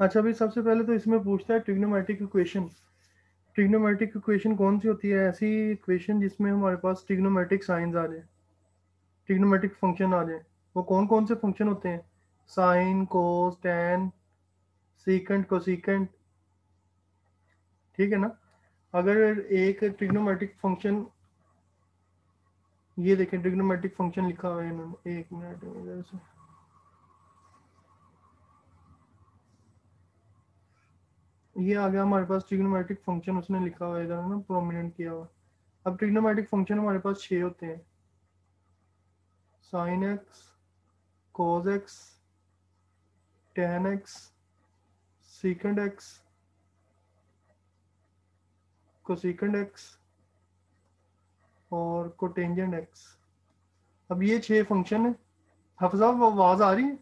अच्छा अभी सबसे पहले तो इसमें पूछता है ट्रिग्नोमेट्रिक इक्वेशन ट्रिग्नोमेट्रिक इक्वेशन कौन सी होती है? ऐसी इक्वेशन जिसमें हमारे पास ट्रिग्नोमेट्रिक साइंस आ जाए ट्रिग्नोमेट्रिक फ़ंक्शन आ जाए वो कौन कौन से फ़ंक्शन होते हैं? Sine cos tan secant cosecant ठीक है ना? अगर एक ट्रिग्नोमेट्रिक फ़ंक्शन ये देखें ट्रिग्नोमेट्रिक फ़ंक्शन लिखा हुआ है इन्होंने। एक मिनट इधर से ये आ गया हमारे पास ट्रिग्नोमेट्रिक फ़ंक्शन उसने लिखा हुआ इधर, है ना प्रोमिनेंट किया हुआ। अब ट्रिग्नोमेट्रिक फ़ंक्शन हमारे पास छह होते हैं। Sine x cos x tan x secant x cosecant x और कोटेंजेंट एक्स अब ये छह फ़ंक्शन है। हफ्जा आवाज़ आ रही है?